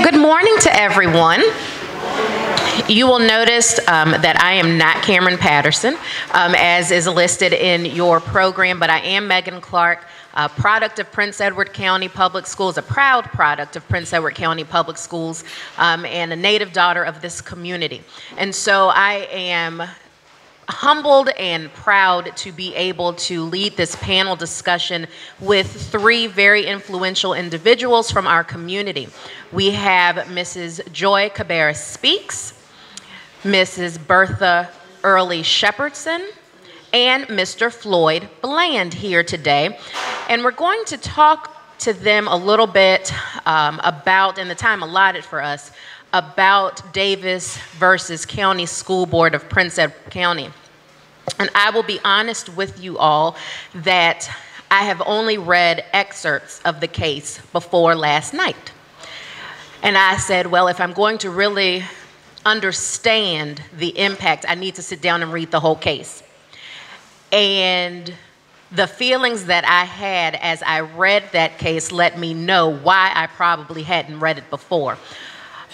Good morning to everyone. You will notice um, that I am not Cameron Patterson, um, as is listed in your program, but I am Megan Clark, a product of Prince Edward County Public Schools, a proud product of Prince Edward County Public Schools, um, and a native daughter of this community. And so I am humbled and proud to be able to lead this panel discussion with three very influential individuals from our community. We have Mrs. Joy Cabarrus Speaks, Mrs. Bertha Early Shepperson, and Mr. Floyd Bland here today. And we're going to talk to them a little bit um, about, in the time allotted for us, about Davis versus County School Board of Prince Edward County. And I will be honest with you all that I have only read excerpts of the case before last night. And I said, well, if I'm going to really understand the impact, I need to sit down and read the whole case. And the feelings that I had as I read that case let me know why I probably hadn't read it before.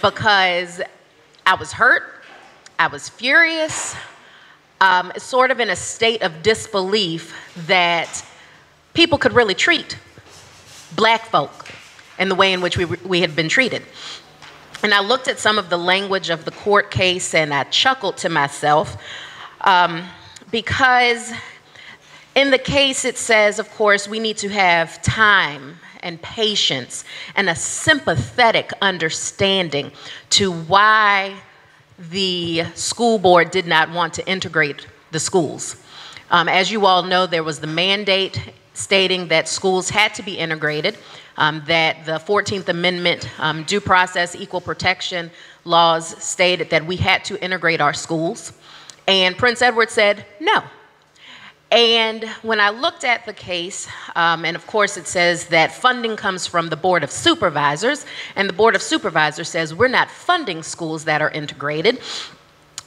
Because I was hurt, I was furious, um, sort of in a state of disbelief that people could really treat black folk in the way in which we, we had been treated. And I looked at some of the language of the court case and I chuckled to myself um, because in the case it says, of course, we need to have time and patience and a sympathetic understanding to why the school board did not want to integrate the schools. Um, as you all know, there was the mandate stating that schools had to be integrated, um, that the 14th Amendment um, due process equal protection laws stated that we had to integrate our schools. And Prince Edward said, no, and when I looked at the case, um, and of course it says that funding comes from the Board of Supervisors, and the Board of Supervisors says we're not funding schools that are integrated.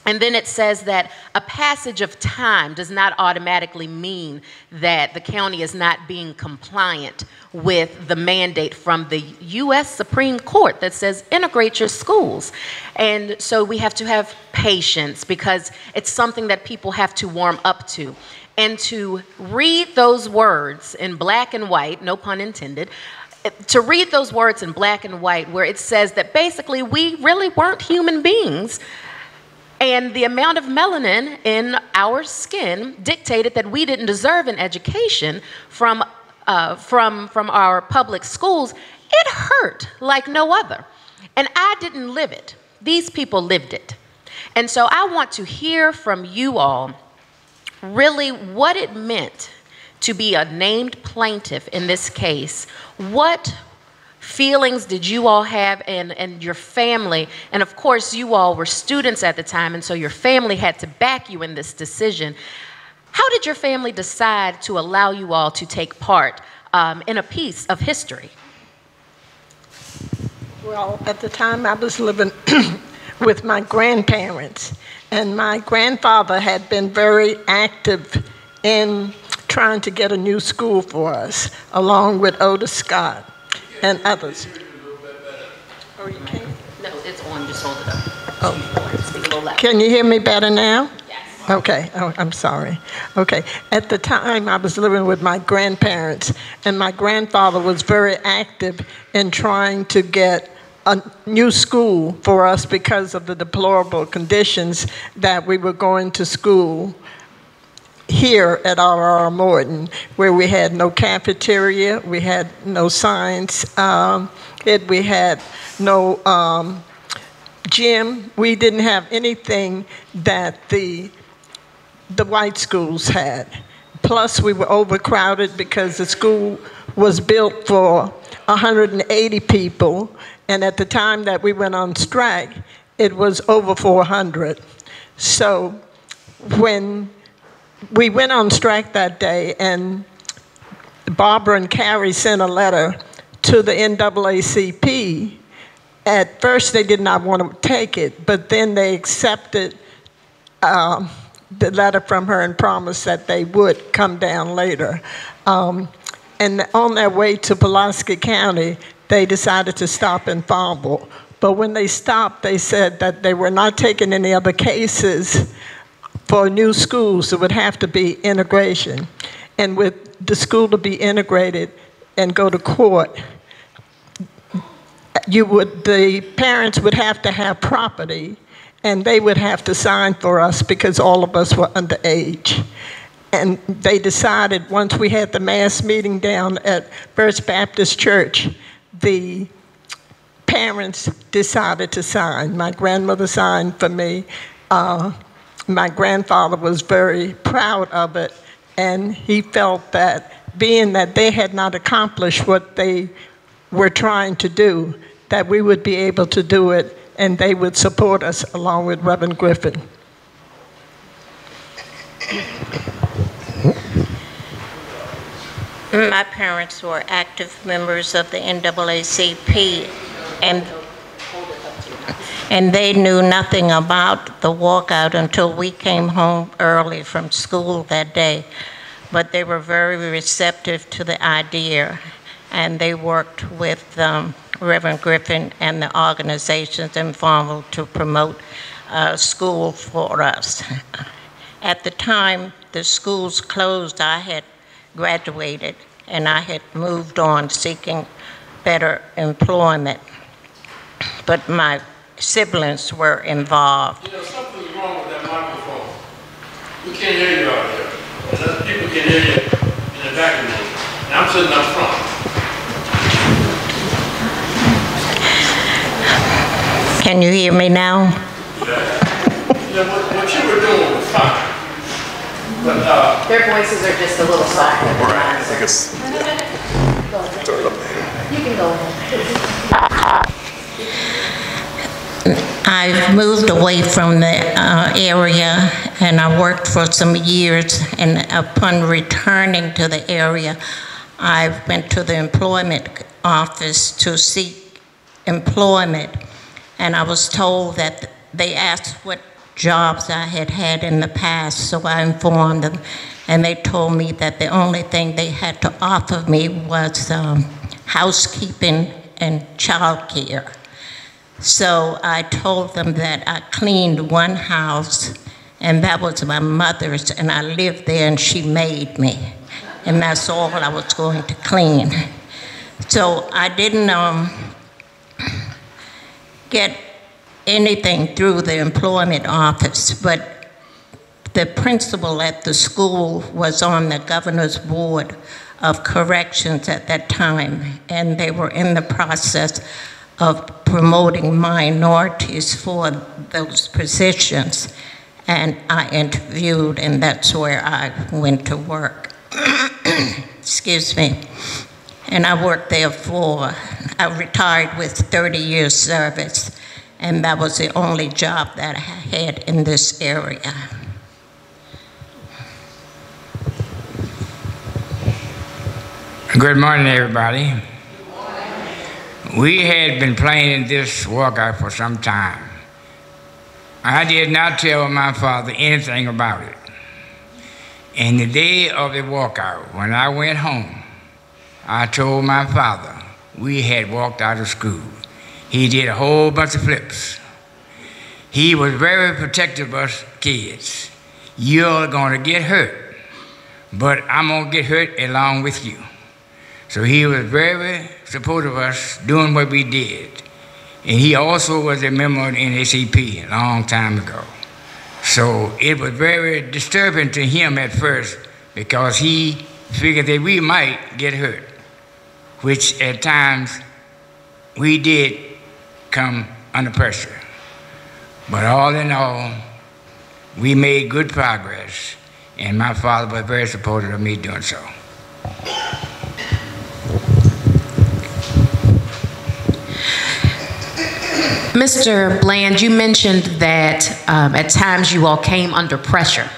And then it says that a passage of time does not automatically mean that the county is not being compliant with the mandate from the US Supreme Court that says integrate your schools. And so we have to have patience because it's something that people have to warm up to and to read those words in black and white, no pun intended, to read those words in black and white where it says that basically we really weren't human beings. And the amount of melanin in our skin dictated that we didn't deserve an education from, uh, from, from our public schools. It hurt like no other. And I didn't live it, these people lived it. And so I want to hear from you all really what it meant to be a named plaintiff in this case. What feelings did you all have and, and your family? And of course, you all were students at the time, and so your family had to back you in this decision. How did your family decide to allow you all to take part um, in a piece of history? Well, at the time I was living with my grandparents, and my grandfather had been very active in trying to get a new school for us, along with Otis Scott and others. Oh, you can No, it's on. Just hold it up. Oh. Can you hear me better now? Yes. Okay, oh, I'm sorry. Okay, at the time I was living with my grandparents, and my grandfather was very active in trying to get a new school for us because of the deplorable conditions that we were going to school here at R.R. Moton, where we had no cafeteria, we had no science, um, it, we had no um, gym. We didn't have anything that the the white schools had. Plus, we were overcrowded because the school was built for 180 people, and at the time that we went on strike, it was over 400. So when we went on strike that day, and Barbara and Carrie sent a letter to the NAACP. At first, they did not want to take it, but then they accepted um, the letter from her and promised that they would come down later. Um, and on their way to Pulaski County, they decided to stop in Farmville. But when they stopped, they said that they were not taking any other cases for new schools. It would have to be integration. And with the school to be integrated and go to court, you would, the parents would have to have property and they would have to sign for us because all of us were underage. And they decided once we had the mass meeting down at First Baptist Church, the parents decided to sign. My grandmother signed for me. Uh, my grandfather was very proud of it, and he felt that being that they had not accomplished what they were trying to do, that we would be able to do it and they would support us along with Reverend Griffin. My parents were active members of the NAACP, and and they knew nothing about the walkout until we came home early from school that day. But they were very receptive to the idea, and they worked with um, Reverend Griffin and the organizations involved to promote uh, school for us. At the time the schools closed, I had graduated and I had moved on seeking better employment. But my siblings were involved. You know, something's wrong with that microphone. We can't hear you out here. People can hear you in the back of me. And I'm sitting up front. Can you hear me now? You know, what, what you were doing was fine. But, uh, Their voices are just a little softer than mine, sir. Because You can go ahead. I've moved away from the uh, area and I worked for some years. And upon returning to the area, I went to the employment office to seek employment. And I was told that they asked what jobs I had had in the past, so I informed them. And they told me that the only thing they had to offer me was um, housekeeping and childcare. So I told them that I cleaned one house, and that was my mother's, and I lived there, and she made me. And that's all I was going to clean. So I didn't um, get anything through the employment office, but the principal at the school was on the governor's board of corrections at that time, and they were in the process of promoting minorities for those positions. And I interviewed, and that's where I went to work. Excuse me. And I worked there for, I retired with 30 years service, and that was the only job that I had in this area. Good morning, everybody. We had been planning this walkout for some time. I did not tell my father anything about it. And the day of the walkout, when I went home, I told my father we had walked out of school. He did a whole bunch of flips. He was very protective of us kids. You're going to get hurt, but I'm going to get hurt along with you. So he was very supportive of us doing what we did. And he also was a member of the NAACP a long time ago. So it was very disturbing to him at first because he figured that we might get hurt, which at times we did come under pressure. But all in all, we made good progress, and my father was very supportive of me doing so. Mr. Bland, you mentioned that um, at times you all came under pressure.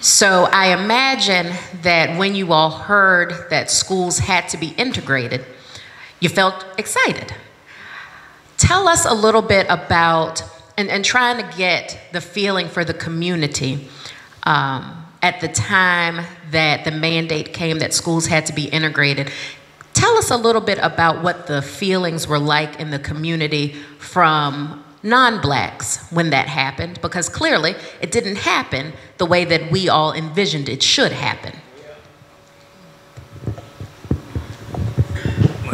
So I imagine that when you all heard that schools had to be integrated, you felt excited. Tell us a little bit about, and, and trying to get the feeling for the community um, at the time that the mandate came that schools had to be integrated. tell us a little bit about what the feelings were like in the community from non blacks when that happened, because clearly it didn't happen the way that we all envisioned it should happen.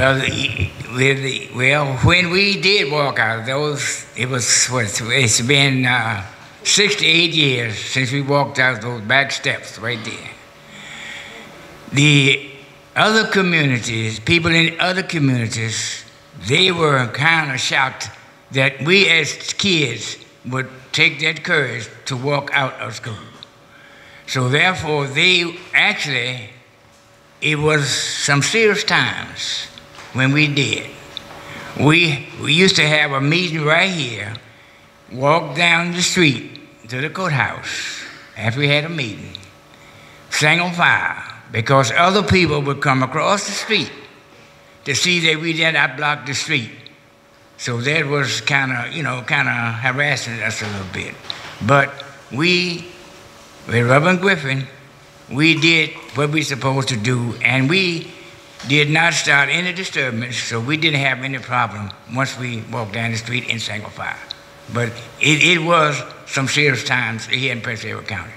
Well, when we did walk out, those it was it's been uh, 68 years since we walked out those back steps right there. The other communities, people in other communities, they were kind of shocked that we as kids would take that courage to walk out of school. So therefore, they actually, it was some serious times when we did. We, we used to have a meeting right here, walk down the street to the courthouse after we had a meeting, sang on fire, because other people would come across the street to see that we did not block the street. So that was kind of, you know, kind of harassing us a little bit. But we, with Reverend Griffin, we did what we supposed to do, and we did not start any disturbance, so we didn't have any problem once we walked down the street in single file. But it, it was some serious times here in Prince Edward County.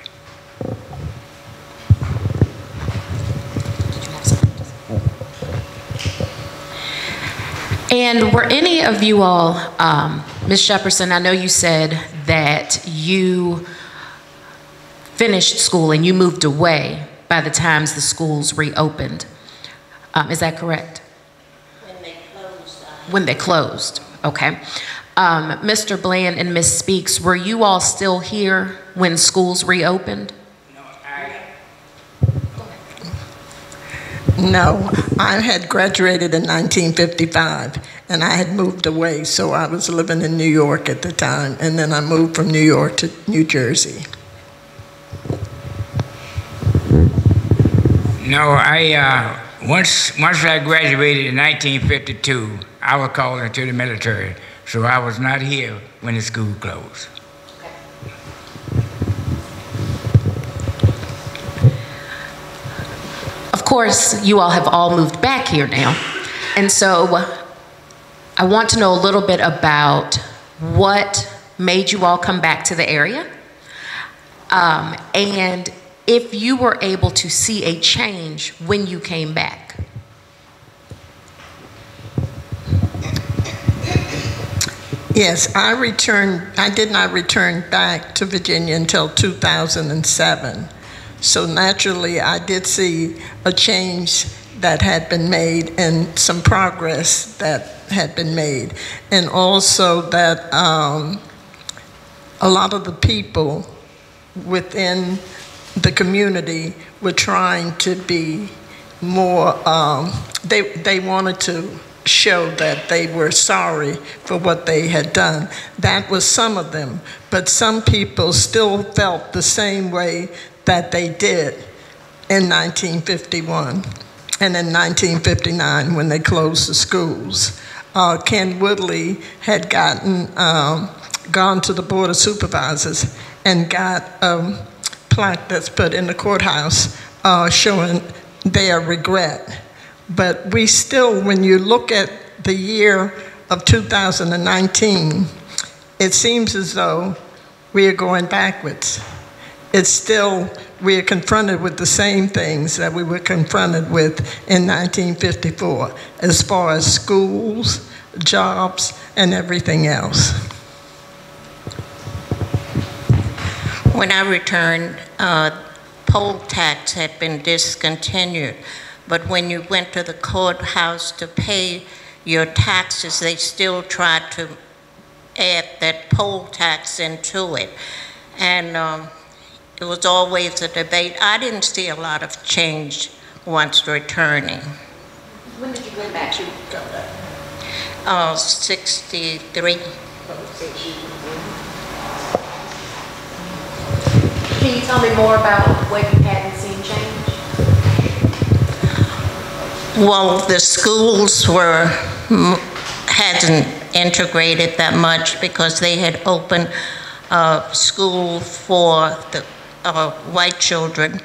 And were any of you all, um, Ms. Shepperson, I know you said that you finished school and you moved away by the times the schools reopened. Um, is that correct? When they closed, When they closed, okay. Um, Mr. Bland and Ms. Speaks, were you all still here when schools reopened? No, I had graduated in 1955 and I had moved away, so I was living in New York at the time, and then I moved from New York to New Jersey. No, I uh, once once I graduated in 1952, I was called into the military, so I was not here when the school closed. Of course, you all have all moved back here now. And so I want to know a little bit about what made you all come back to the area. Um, and if you were able to see a change when you came back. Yes, I returned, I did not return back to Virginia until 2007. So naturally, I did see a change that had been made and some progress that had been made. And also that um, a lot of the people within the community were trying to be more, um, they, they wanted to show that they were sorry for what they had done. That was some of them, but some people still felt the same way that they did in 1951 and in 1959 when they closed the schools. Uh, Ken Woodley had gotten um, gone to the Board of Supervisors and got a plaque that's put in the courthouse uh, showing their regret. But we still, when you look at the year of 2019, it seems as though we are going backwards. It's still, we are confronted with the same things that we were confronted with in 1954 as far as schools, jobs, and everything else. When I returned, uh, poll tax had been discontinued, but when you went to the courthouse to pay your taxes, they still tried to add that poll tax into it. And um, it was always a debate. I didn't see a lot of change once returning. When did you go back to Uh, 63. Can you tell me more about what you hadn't seen change? Well, the schools were, hadn't integrated that much because they had opened a school for the uh, white children.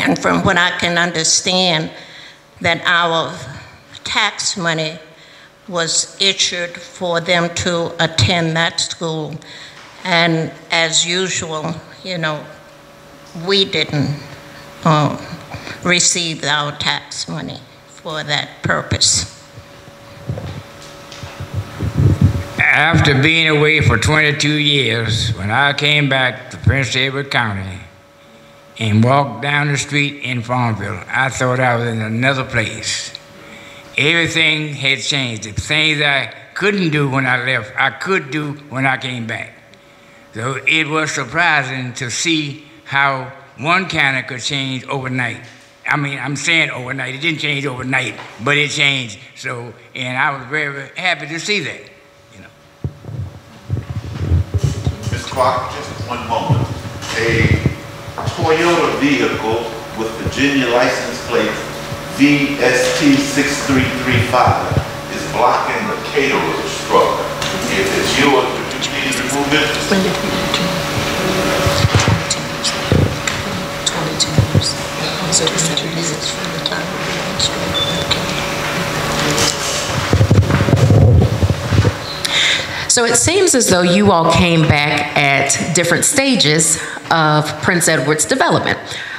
And from what I can understand, that our tax money was issued for them to attend that school. And as usual, you know, we didn't uh, receive our tax money for that purpose. After being away for 22 years, when I came back to Prince Edward County and walked down the street in Farmville, I thought I was in another place. Everything had changed. The things I couldn't do when I left, I could do when I came back. So it was surprising to see how one county could change overnight. I mean, I'm saying overnight. It didn't change overnight, but it changed. So, and I was very, very happy to see that. You know. Ms. Clark, just one moment. A Toyota vehicle with Virginia license plate VST6335 is blocking the caterer's truck. If it's yours, would you please remove? When did he return? Twenty-two years. So 22 years from the time of the. So it seems as though you all came back at different stages of Prince Edward's development.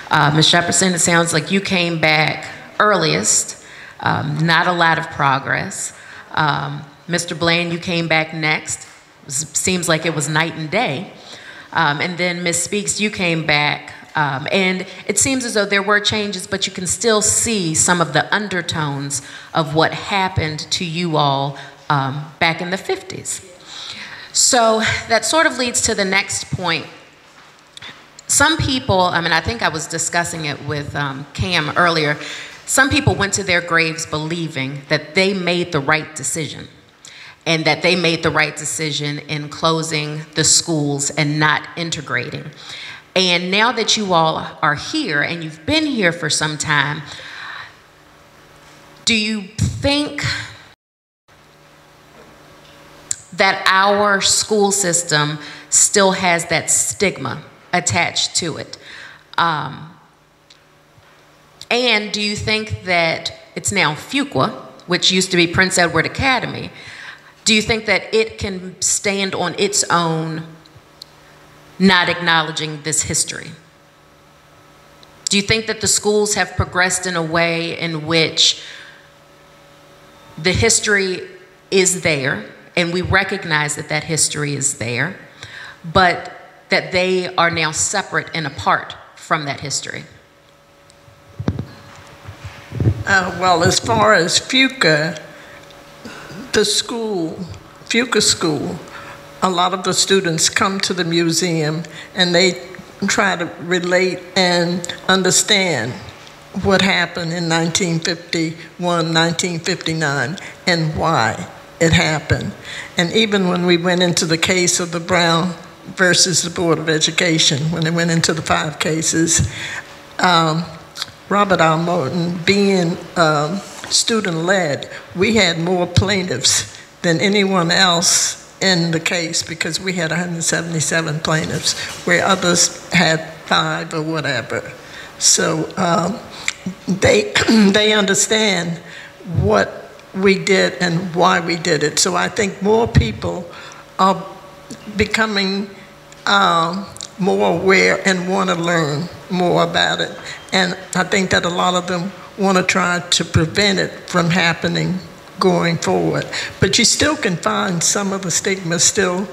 Uh, Ms. Shepperson, it sounds like you came back earliest, um, not a lot of progress. Um, Mr. Bland, you came back next. Seems like it was night and day. Um, and then Ms. Speaks, you came back. Um, and it seems as though there were changes, but you can still see some of the undertones of what happened to you all um, back in the 50s. So that sort of leads to the next point. Some people, I mean, I think I was discussing it with um, Cam earlier. Some people went to their graves believing that they made the right decision and that they made the right decision in closing the schools and not integrating. And now that you all are here and you've been here for some time, do you think that our school system still has that stigma attached to it? Um, and do you think that it's now Fuqua, which used to be Prince Edward Academy, do you think that it can stand on its own, not acknowledging this history? Do you think that the schools have progressed in a way in which the history is there, and we recognize that that history is there, but that they are now separate and apart from that history? Uh, well, as far as Fuqua, the school, Fuqua School, a lot of the students come to the museum and they try to relate and understand what happened in 1951, 1959, and why it happened. And even when we went into the case of the Brown versus the Board of Education, when they went into the five cases, um, Robert R. Moton being um, student-led, we had more plaintiffs than anyone else in the case because we had 177 plaintiffs, where others had five or whatever. So um, they they understand what we did and why we did it. So I think more people are becoming um, more aware and want to learn more about it. And I think that a lot of them want to try to prevent it from happening going forward. But you still can find some of the stigma still,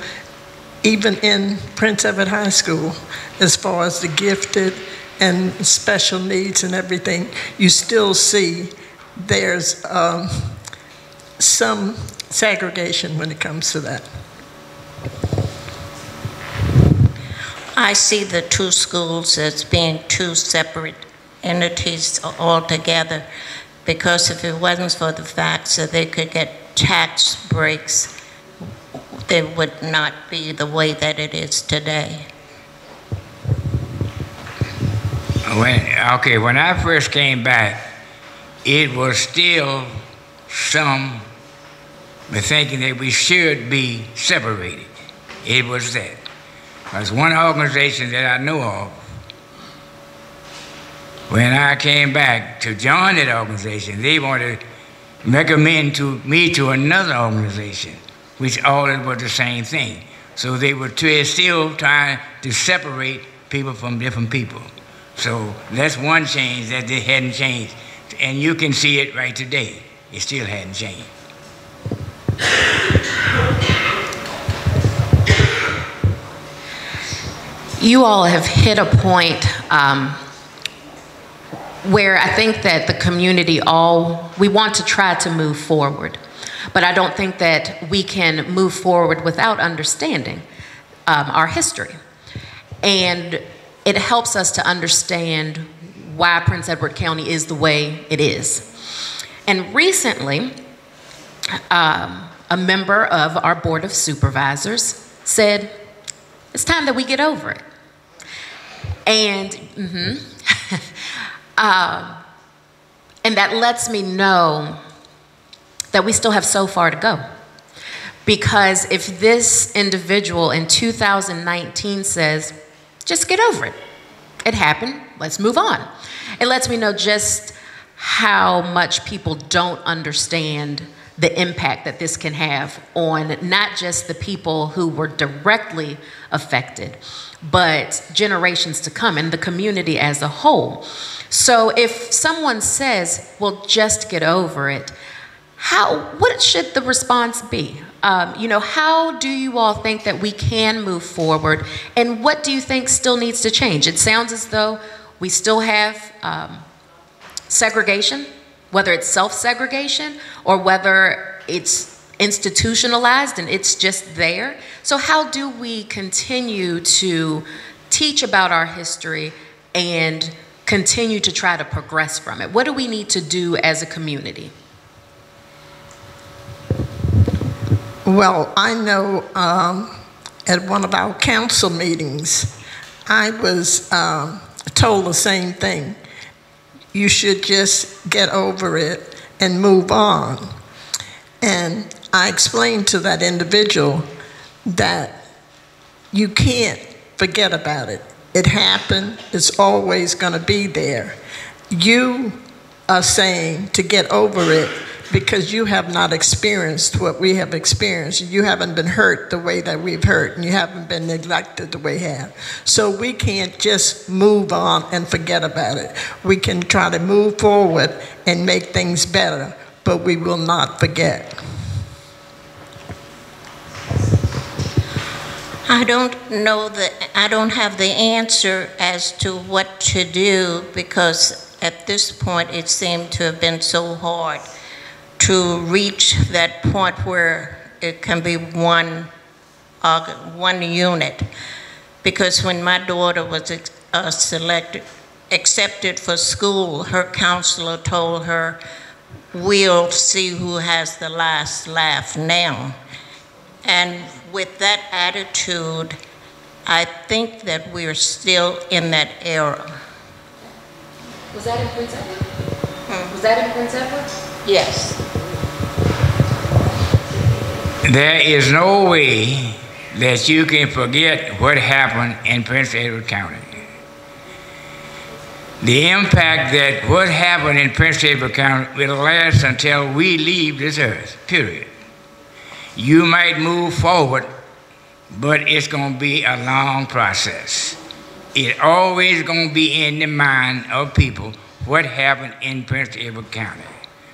even in Prince Edward High School, as far as the gifted and special needs and everything. You still see there's um, some segregation when it comes to that. I see the two schools as being two separate entities altogether, because if it wasn't for the fact that they could get tax breaks, they would not be the way that it is today. When, okay, when I first came back, it was still some thinking that we should be separated. It was that. There's one organization that I know of. When I came back to join that organization, they wanted to recommend to me to another organization, which all was the same thing. So they were still trying to separate people from different people. So that's one change that they hadn't changed. And you can see it right today. It still hadn't changed. You all have hit a point um, where I think that the community all, we want to try to move forward. But I don't think that we can move forward without understanding um, our history. And it helps us to understand why Prince Edward County is the way it is. And recently, um, a member of our Board of Supervisors said, it's time that we get over it. And, mm-hmm, uh, and that lets me know that we still have so far to go. Because if this individual in 2019 says, just get over it, it happened, let's move on. It lets me know just how much people don't understand the impact that this can have on not just the people who were directly affected, but generations to come and the community as a whole. So if someone says, well, just get over it, how, what should the response be? Um, you know, how do you all think that we can move forward? And what do you think still needs to change? It sounds as though we still have um, segregation, whether it's self segregation or whether it's institutionalized and it's just there. So, how do we continue to teach about our history and continue to try to progress from it? What do we need to do as a community? Well, I know um, at one of our council meetings, I was um, told the same thing. You should just get over it and move on. And I explained to that individual that you can't forget about it. It happened, it's always going to be there. You are saying to get over it because you have not experienced what we have experienced. You haven't been hurt the way that we've hurt, and you haven't been neglected the way we have. So we can't just move on and forget about it. We can try to move forward and make things better, but we will not forget. I don't know that, I don't have the answer as to what to do because at this point it seemed to have been so hard to reach that point where it can be one, uh, one unit. Because when my daughter was uh, selected, accepted for school, her counselor told her, we'll see who has the last laugh now. And with that attitude, I think that we're still in that era. Was that in Prince Edward? Hmm. Was that in Prince Edward? Yes. There is no way that you can forget what happened in Prince Edward County. The impact that what happened in Prince Edward County will last until we leave this earth, period. You might move forward, but it's going to be a long process. It's always going to be in the mind of people what happened in Prince Edward County.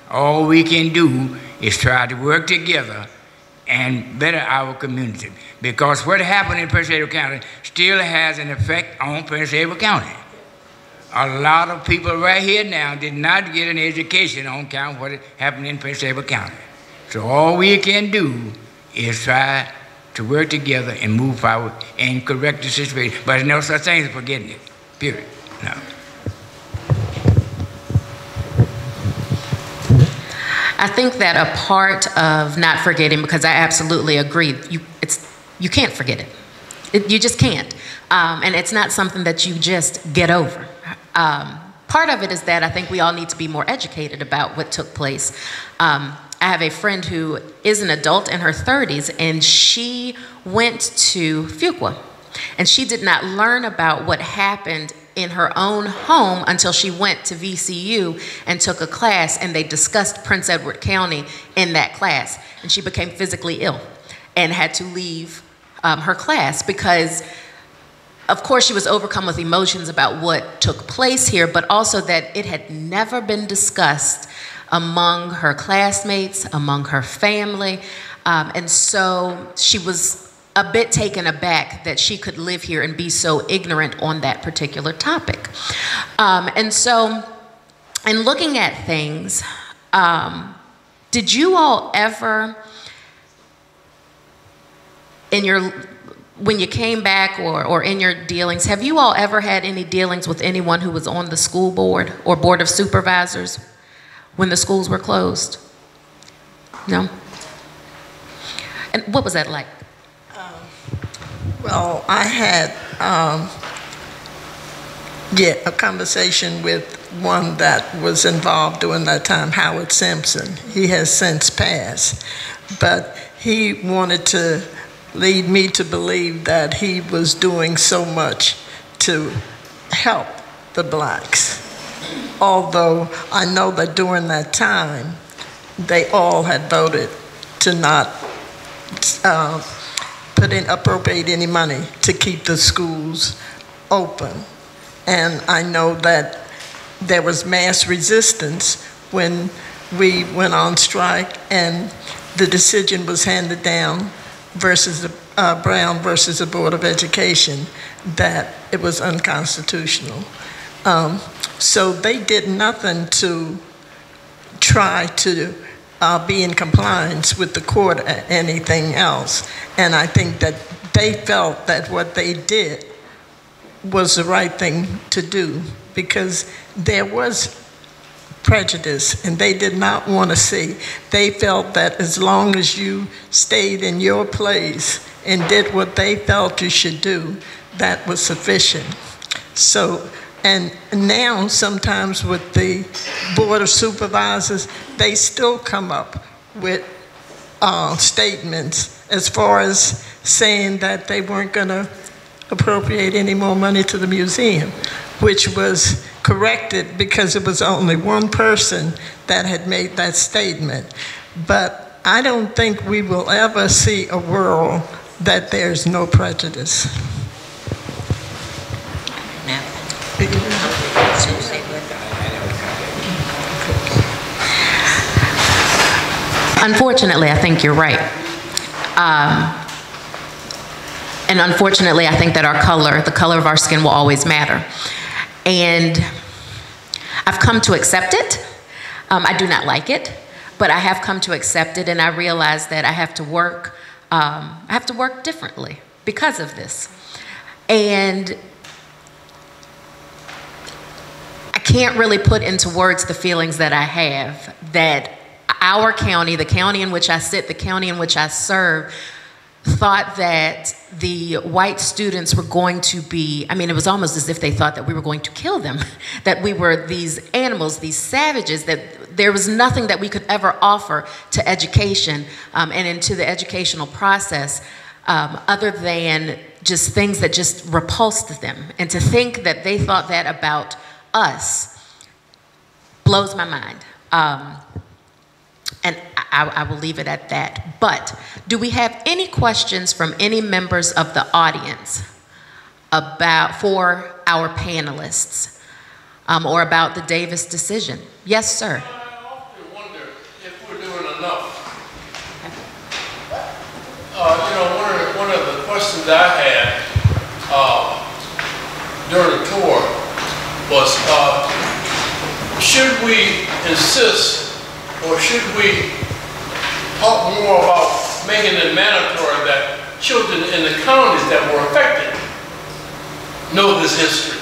All we can do is try to work together and better our community. Because what happened in Prince Edward County still has an effect on Prince Edward County. A lot of people right here now did not get an education on account of what happened in Prince Edward County. So all we can do is try to work together and move forward and correct the situation. But there's no such thing as forgetting it, period. No. I think that a part of not forgetting, because I absolutely agree, you, it's, you can't forget it. it you just can't. Um, and it's not something that you just get over. Um, part of it is that I think we all need to be more educated about what took place. Um, I have a friend who is an adult in her 30s, and she went to Fuqua. And she did not learn about what happened in her own home until she went to VCU and took a class, and they discussed Prince Edward County in that class. And she became physically ill and had to leave um, her class because, of course, she was overcome with emotions about what took place here, but also that it had never been discussed among her classmates, among her family. Um, and so she was a bit taken aback that she could live here and be so ignorant on that particular topic. Um, and so, in looking at things, um, did you all ever, in your when you came back or, or in your dealings, have you all ever had any dealings with anyone who was on the school board or board of supervisors when the schools were closed? No? And what was that like? Well, I had, um, yeah, a conversation with one that was involved during that time, Howard Simpson. He has since passed, but he wanted to lead me to believe that he was doing so much to help the blacks. Although I know that during that time, they all had voted to not uh, put in, appropriate any money to keep the schools open. And I know that there was mass resistance when we went on strike and the decision was handed down versus the, uh, Brown versus the Board of Education that it was unconstitutional. Um, so they did nothing to try to uh, be in compliance with the court or anything else. And I think that they felt that what they did was the right thing to do because there was prejudice and they did not want to see. They felt that as long as you stayed in your place and did what they felt you should do, that was sufficient. So and now, sometimes with the Board of Supervisors, they still come up with uh, statements as far as saying that they weren't going to appropriate any more money to the museum, which was corrected because it was only one person that had made that statement. But I don't think we will ever see a world that there's no prejudice. Unfortunately, I think you're right. Um, and unfortunately, I think that our color, the color of our skin, will always matter. And I've come to accept it. Um, I do not like it, but I have come to accept it, and I realize that I have to work. Um, I have to work differently because of this. And I can't really put into words the feelings that I have that our county, the county in which I sit, the county in which I serve, thought that the white students were going to be, I mean, it was almost as if they thought that we were going to kill them, that we were these animals, these savages, that there was nothing that we could ever offer to education um, and into the educational process um, other than just things that just repulsed them. And to think that they thought that about us blows my mind. Um, and I, I, will leave it at that. But do we have any questions from any members of the audience about for our panelists um, or about the Davis decision? Yes, sir. I often wonder if we're doing enough. Uh, you know, one of, the, one of the questions I had uh, during the tour was, uh, should we insist or should we talk more about making it mandatory that children in the counties that were affected know this history?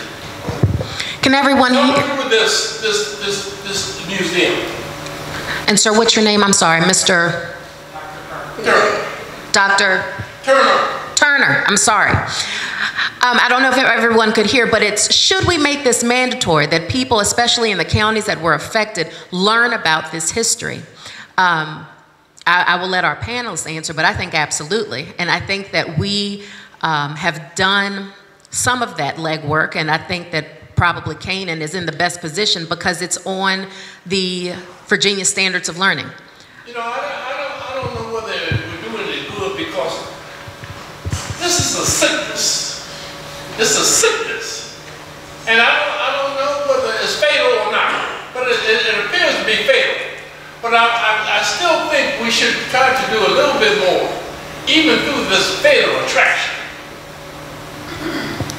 Can everyone hear? This, this, this, this museum. And sir, what's your name? I'm sorry, Mr. Turner. Dr. Turner. Turner, I'm sorry. Um, I don't know if everyone could hear, but it's should we make this mandatory that people, especially in the counties that were affected, learn about this history? Um, I, I, will let our panelists answer, but I think absolutely. And I think that we um, have done some of that legwork, and I think that probably Canaan is in the best position because it's on the Virginia Standards of Learning. You know, I, I don't, I don't know whether we're doing it good because this is a sickness. It's a sickness. And I don't, I don't know whether it's fatal or not, but it, it, it appears to be fatal. But I, I, I still think we should try to do a little bit more, even through this fatal attraction.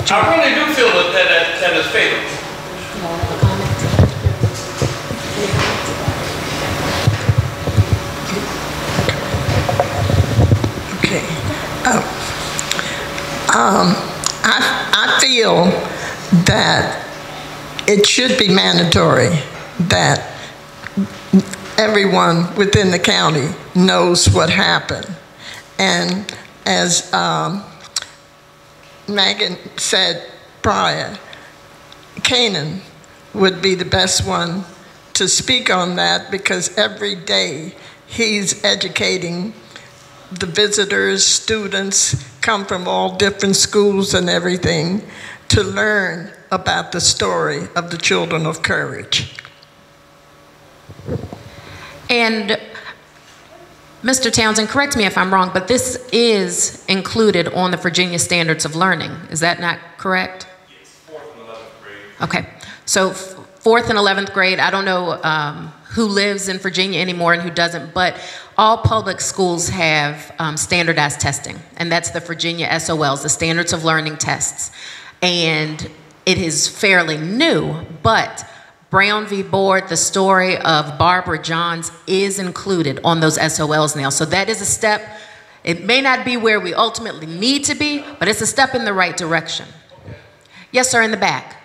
I really do feel that, that, that, is fatal. Um, I, I feel that it should be mandatory that everyone within the county knows what happened. And as um, Megan said prior, Canaan would be the best one to speak on that because every day he's educating the visitors, students come from all different schools and everything to learn about the story of the children of courage. And Mr. Townsend, correct me if I'm wrong, but this is included on the Virginia Standards of Learning. Is that not correct? Yes, fourth and eleventh grade. Okay, so fourth and 11th grade, I don't know um, who lives in Virginia anymore and who doesn't, but all public schools have um, standardized testing, and that's the Virginia SOLs, the Standards of Learning tests. And it is fairly new, but Brown v. Board, the story of Barbara Johns is included on those SOLs now. So that is a step. It may not be where we ultimately need to be, but it's a step in the right direction. Yes, sir, in the back.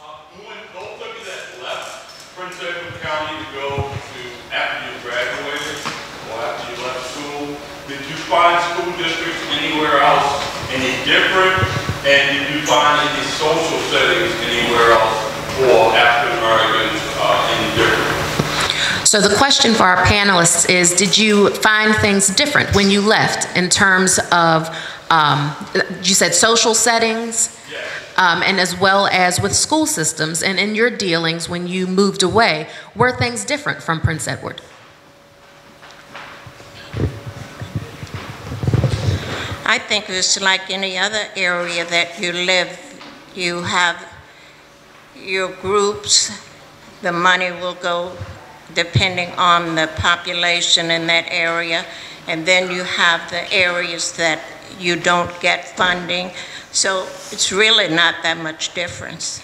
Uh, when those of you that left Prince Edward County to go to, after you graduated, or after you left school, did you find school districts anywhere else any different? And did you find any social settings anywhere else for African Americans, uh, any different? So the question for our panelists is, did you find things different when you left in terms of, um, you said social settings? Um, and as well as with school systems and in your dealings when you moved away, were things different from Prince Edward? I think it's like any other area that you live, you have your groups, the money will go depending on the population in that area, and then you have the areas that you don't get funding, so it's really not that much difference.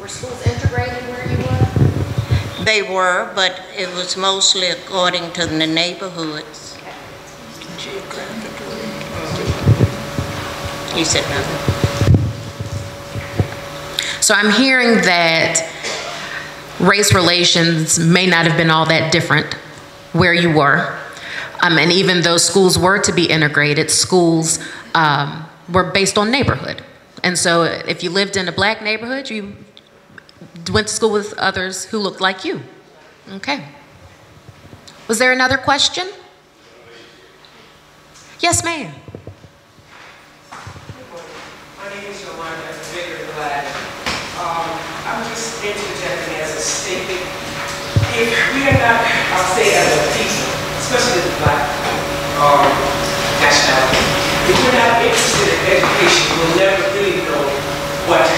Were schools integrated where you were? They were, but it was mostly according to the neighborhoods. You said nothing. So I'm hearing that race relations may not have been all that different where you were. Um, and even though schools were to be integrated, schools um, were based on neighborhood. And so if you lived in a black neighborhood, you went to school with others who looked like you. Okay. Was there another question? Yes, ma'am. My name is Yolanda Baker Glad. Um, I'm just interjecting as a statement. If we are not, I'll say as a people, especially the black um, nationality, if we're not interested in education, we'll never really know what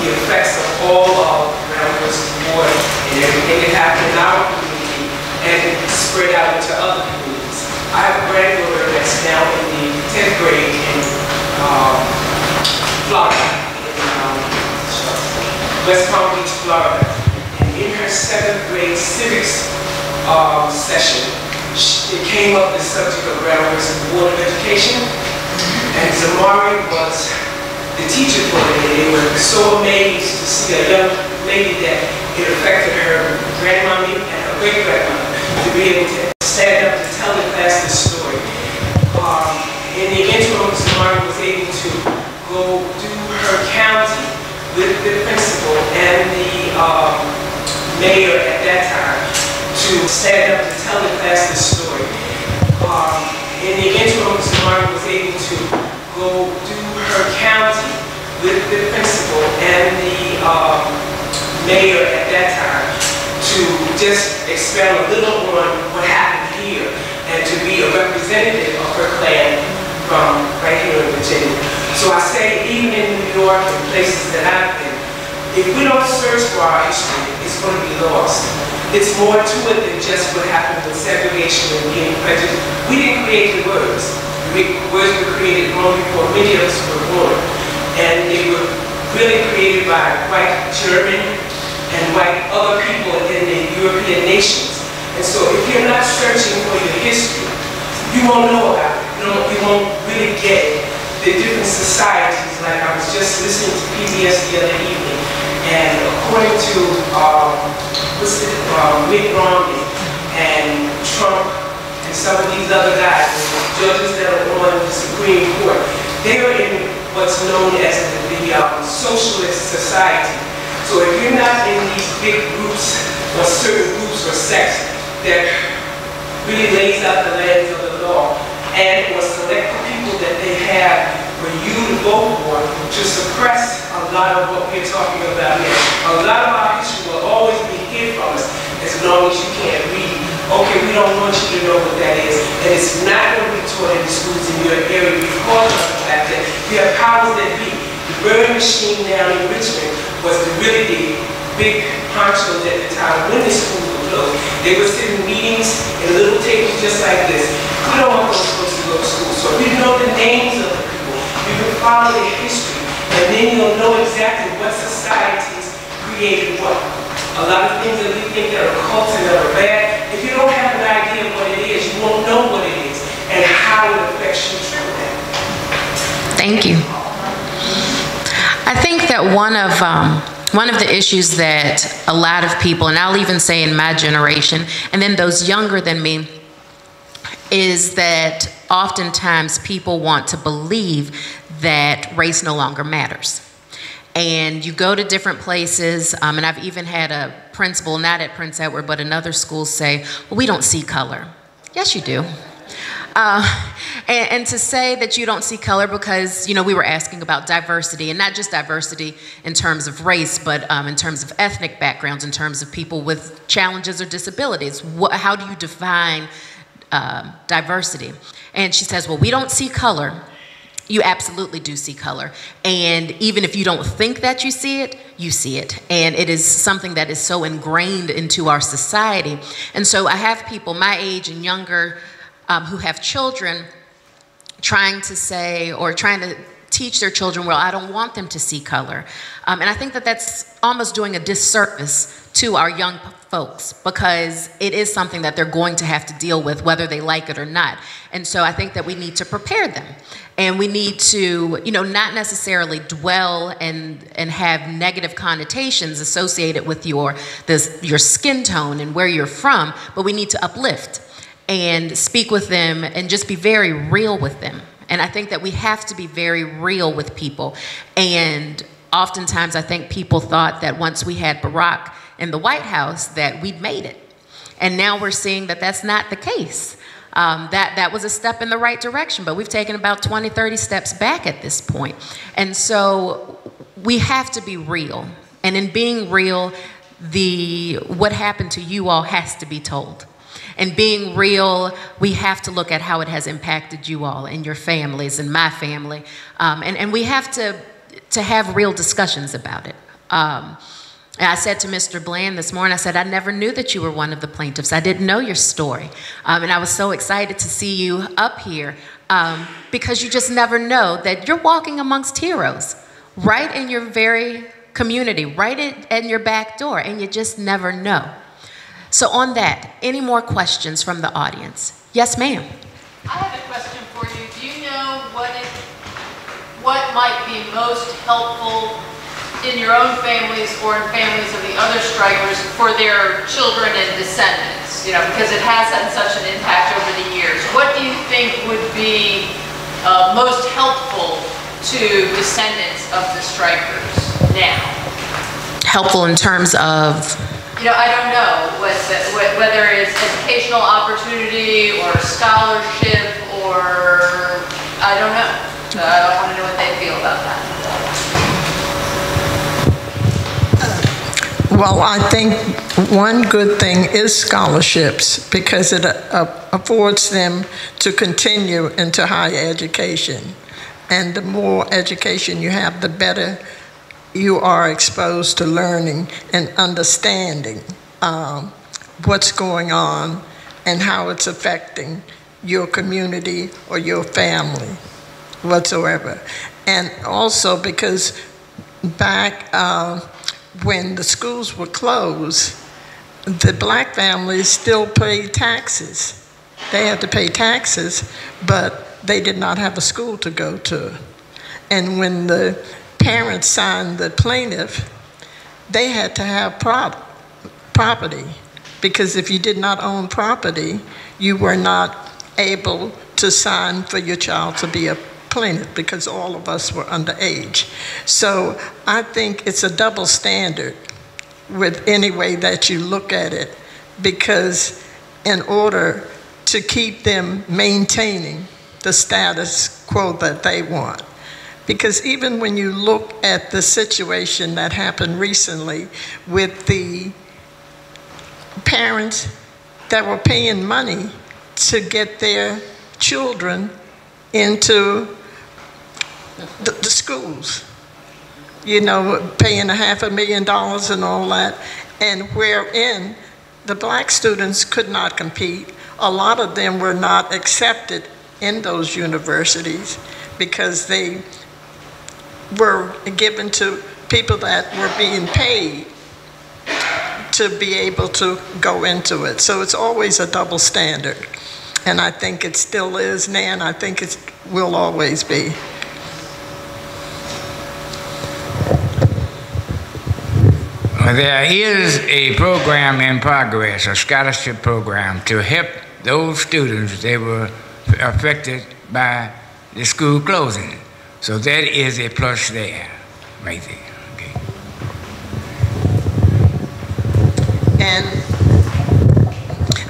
the effects of all of versus Board and everything that happened in our community and spread out into other communities. I have a granddaughter that's now in the 10th grade and um, Florida, West Palm Beach, Florida. And in her seventh grade civics um, session, she, it came up the subject of Brown versus Board of Education. And Zamari was the teacher for it. And they were so amazed to see a young lady that it affected her grandmommy and her great grandmother to be able to stand up to tell mayor at that time to stand up to tell the class the story. Um, in the interim, Zamari was able to go do her county with the principal and the um, mayor at that time to just expand a little on what happened here and to be a representative of her clan from right here in Virginia. So I say, even in New York and places that I've been, if we don't search for our history, going to be lost. It's more to it than just what happened with segregation and being prejudiced. We didn't create the words. We, words were created long before many of us were born. And they were really created by white German and white other people in the European nations. And so if you're not searching for your history, you won't know about it. You, you won't really get the different societies. Like I was just listening to PBS the other evening, and according to um, what's um, Mitt Romney and Trump and some of these other guys, judges that are on the Supreme Court, they are in what's known as the, the um, socialist society. So if you're not in these big groups or certain groups or sects that really lays out the lands of the law and or select the people that they have for you to vote for to suppress lot of what we're talking about here. A lot of our history will always be hid from us as long as you can't read. Okay, we don't want you to know what that is, and it's not going to be taught in the schools in your area because of the fact that we have powers that be. The Byrd machine down in Richmond was the really the big honchos at the time when the schools were closed. They were sitting meetings in little tables just like this. We don't want those folks to go to school. So if you know the names of the people, you can follow their history, and then you'll know exactly what societies created what. A lot of things that we think that are cults and that are bad, if you don't have an idea of what it is, you won't know what it is and how it affects you. Thank you. I think that one of um, one of the issues that a lot of people, and I'll even say in my generation, and then those younger than me, is that oftentimes people want to believe that race no longer matters. And you go to different places, um, and I've even had a principal, not at Prince Edward, but another school say, well, we don't see color. Yes, you do. Uh, and, and, to say that you don't see color because, you know, we were asking about diversity, and not just diversity in terms of race, but um, in terms of ethnic backgrounds, in terms of people with challenges or disabilities. What, how do you define uh, diversity? And she says, well, we don't see color. You absolutely do see color. And even if you don't think that you see it, you see it. And it is something that is so ingrained into our society. And so I have people my age and younger um, who have children trying to say or trying to teach their children, well, I don't want them to see color. Um, and I think that that's almost doing a disservice to our young folks because it is something that they're going to have to deal with whether they like it or not. And so I think that we need to prepare them. And we need to, you know, not necessarily dwell and, and have negative connotations associated with your, this, your skin tone and where you're from, but we need to uplift and speak with them and just be very real with them. And I think that we have to be very real with people. And oftentimes, I think people thought that once we had Barack in the White House, that we'd made it. And now we're seeing that that's not the case. Um, that, that was a step in the right direction, but we've taken about 20, 30 steps back at this point. And so we have to be real. And in being real, the, what happened to you all has to be told. And being real, we have to look at how it has impacted you all and your families and my family. Um, and, and we have to, to have real discussions about it. Um, I said to Mr. Bland this morning, I said, I never knew that you were one of the plaintiffs. I didn't know your story. Um, and I was so excited to see you up here um, because you just never know that you're walking amongst heroes right in your very community, right in, in your back door, and you just never know. So on that, any more questions from the audience? Yes, ma'am. I have a question for you. Do you know what it, what might be most helpful in your own families or in families of the other strikers for their children and descendants? You know, because it has had such an impact over the years. What do you think would be uh, most helpful to descendants of the strikers now? Helpful in terms of you know, I don't know what the, what, whether it's educational opportunity or scholarship or I don't know. So I want to know what they feel about that. Well, I think one good thing is scholarships because it uh, affords them to continue into higher education. And the more education you have, the better you are exposed to learning and understanding um, what's going on and how it's affecting your community or your family whatsoever. And also because back uh, when the schools were closed, the black families still paid taxes. They had to pay taxes, but they did not have a school to go to. And when the parents signed the plaintiff, they had to have prop property because if you did not own property, you were not able to sign for your child to be a plaintiff because all of us were underage. So I think it's a double standard with any way that you look at it because in order to keep them maintaining the status quo that they want. Because even when you look at the situation that happened recently with the parents that were paying money to get their children into the, the schools. You know, paying a half a million dollars and all that, and wherein the black students could not compete. A lot of them were not accepted in those universities because they were given to people that were being paid to be able to go into it. So it's always a double standard. And I think it still is now, and I think it will always be. There is a program in progress, a scholarship program, to help those students that were affected by the school closing. So that is a plus there, right there. And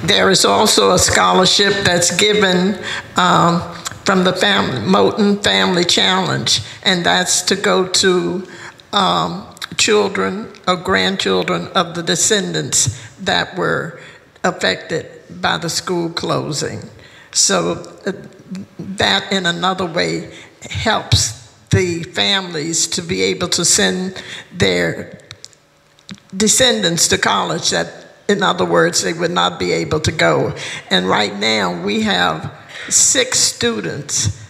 there is also a scholarship that's given um, from the Fam Moton Family Challenge, and that's to go to um, children or grandchildren of the descendants that were affected by the school closing. So uh, that in another way helps the families to be able to send their descendants to college that, in other words, they would not be able to go. And right now we have six students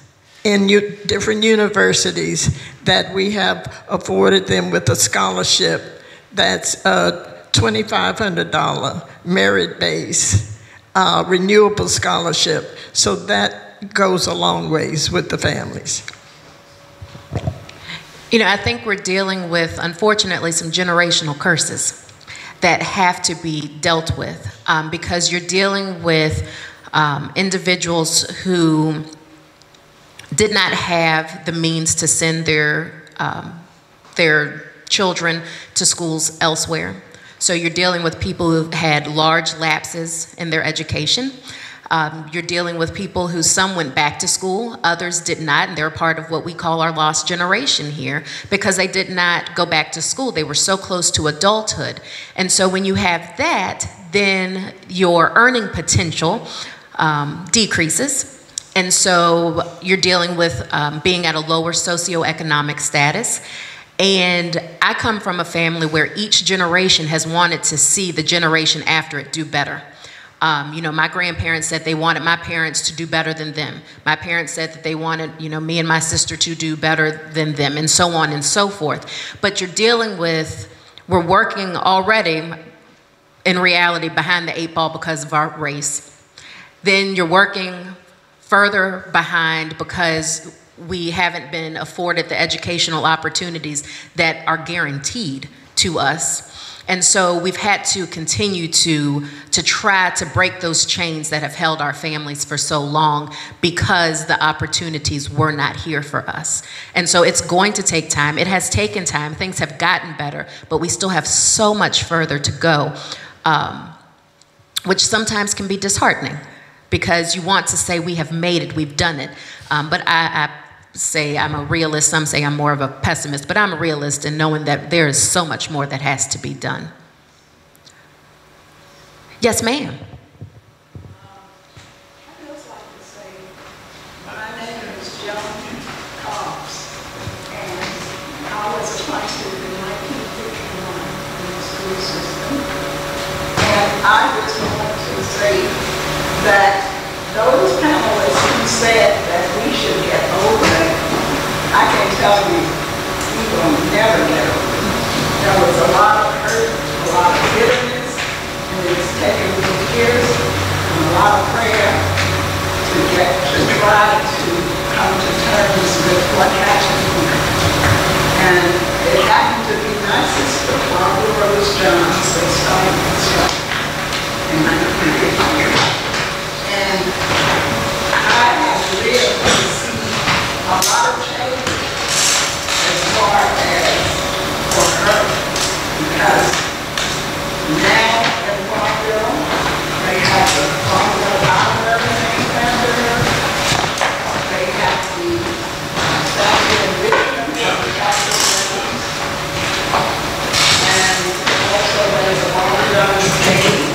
in different universities that we have afforded them with a scholarship that's a $2,500 merit-based uh, renewable scholarship. So that goes a long ways with the families. You know, I think we're dealing with, unfortunately, some generational curses that have to be dealt with um, because you're dealing with um, individuals who did not have the means to send their, um, their children to schools elsewhere. So you're dealing with people who had large lapses in their education. Um, you're dealing with people who some went back to school, others did not, and they're part of what we call our lost generation here because they did not go back to school. They were so close to adulthood. And so when you have that, then your earning potential um, decreases. And so you're dealing with um, being at a lower socioeconomic status. And I come from a family where each generation has wanted to see the generation after it do better. Um, you know, my grandparents said they wanted my parents to do better than them. My parents said that they wanted, you know, me and my sister to do better than them, and so on and so forth. But you're dealing with, we're working already in reality behind the eight ball because of our race. Then you're working further behind because we haven't been afforded the educational opportunities that are guaranteed to us. And so we've had to continue to, to try to break those chains that have held our families for so long because the opportunities were not here for us. And so it's going to take time. It has taken time. Things have gotten better, but we still have so much further to go, um, which sometimes can be disheartening because you want to say we have made it, we've done it. Um, but I, I say I'm a realist, some say I'm more of a pessimist, but I'm a realist in knowing that there is so much more that has to be done. Yes, ma'am. I just want to say that those panelists who said that we should get over it, I can tell you, we will never get over it. There was a lot of hurt, a lot of bitterness, and it's taken me years and a lot of prayer to get, to try to come to terms with what happened. And it happened to be my sister, Barbara Rose Johns, that started this in 1951. And I have lived to see a lot of change as far as for her, because now in Farmville, they have the Farmville Library named after her. They have the statue in Richmond of the Catholic Women. And also there's a Farmville Day.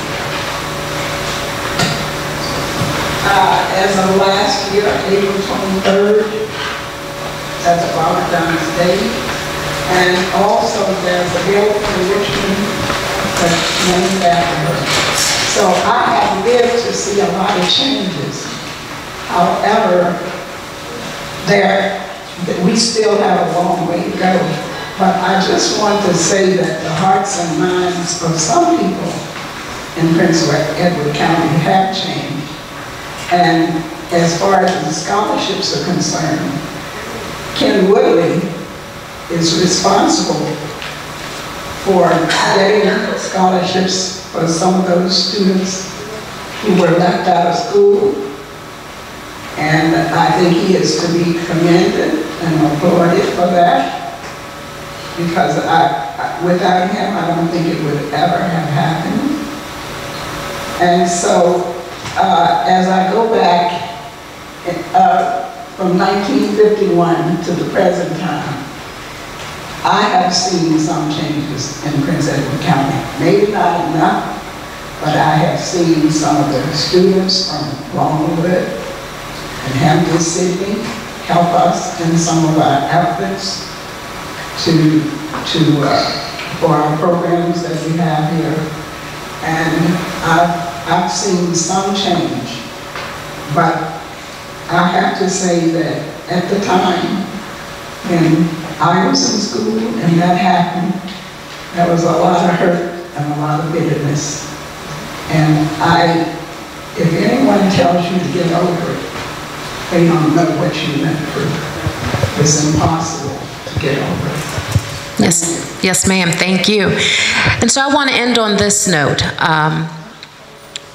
Uh, as of last year, April 23rd, that's Down's Day. And also there's a bill in Richmond that's named after her. So I have lived to see a lot of changes. However, there, we still have a long way to go. But I just want to say that the hearts and minds of some people in Prince Edward County have changed. And as far as the scholarships are concerned, Ken Woodley is responsible for getting scholarships for some of those students who were left out of school. And I think he is to be commended and applauded for that. Because I, without him, I don't think it would ever have happened. And so, uh, as I go back, uh, from 1951 to the present time, I have seen some changes in Prince Edward County. Maybe not enough, but I have seen some of the students from Longwood and Hampden Sydney help us in some of our efforts to, to, uh, for our programs that we have here. And I've, I've seen some change, but I have to say that at the time, when I was in school and that happened, there was a lot of hurt and a lot of bitterness. And I, if anyone tells you to get over it, they don't know what you went through. It's impossible to get over it. Yes, yes, ma'am, thank you. And so I want to end on this note. Um,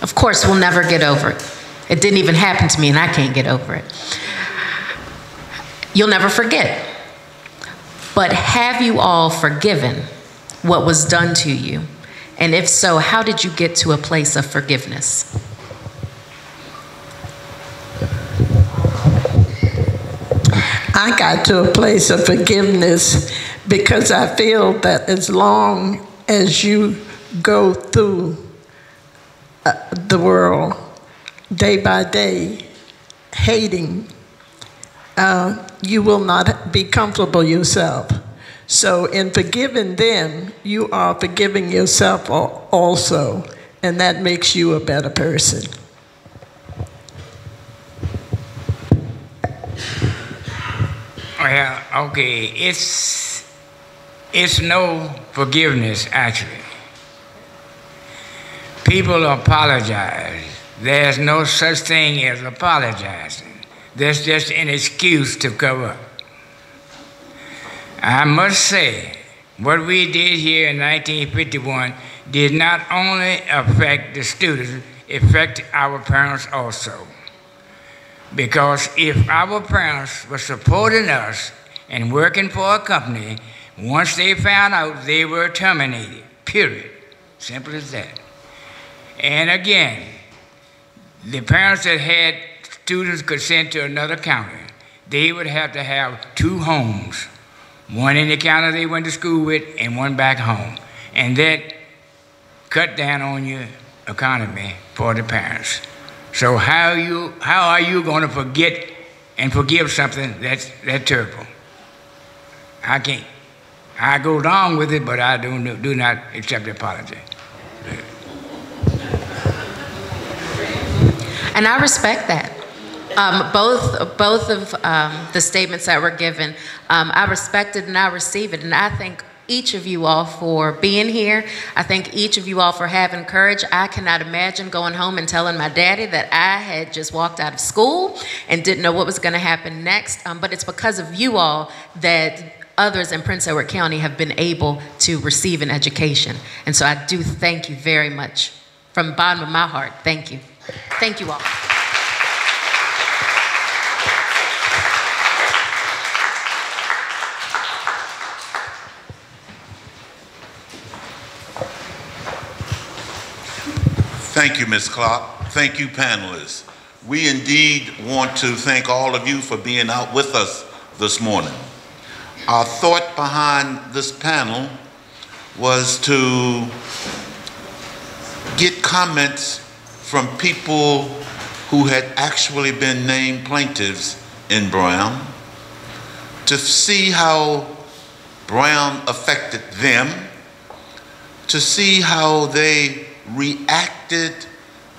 Of course, we'll never get over it. It didn't even happen to me, and I can't get over it. You'll never forget. But have you all forgiven what was done to you? And if so, how did you get to a place of forgiveness? I got to a place of forgiveness because I feel that as long as you go through the world day by day, hating, uh, you will not be comfortable yourself. So, in forgiving them, you are forgiving yourself also, and that makes you a better person. Well, okay, it's it's no forgiveness actually. People apologize. There's no such thing as apologizing. There's just an excuse to cover up. I must say, what we did here in 1951 did not only affect the students, it affected our parents also. Because if our parents were supporting us and working for a company, once they found out they were terminated, period. Simple as that. And again, the parents that had students could send to another county, they would have to have two homes. One in the county they went to school with and one back home. And that cut down on your economy for the parents. So how you how are you going to forget and forgive something that's that terrible? I can't. I go along with it, but I do, do not accept the apology. And I respect that. Um, both, both of um, the statements that were given, um, I respect it and I receive it. And I thank each of you all for being here. I thank each of you all for having courage. I cannot imagine going home and telling my daddy that I had just walked out of school and didn't know what was going to happen next. Um, but it's because of you all that others in Prince Edward County have been able to receive an education. And so I do thank you very much. From the bottom of my heart, thank you. Thank you all. Thank you, Ms. Clark. Thank you, panelists. We indeed want to thank all of you for being out with us this morning. Our thought behind this panel was to get comments from people who had actually been named plaintiffs in Brown to see how Brown affected them, to see how they reacted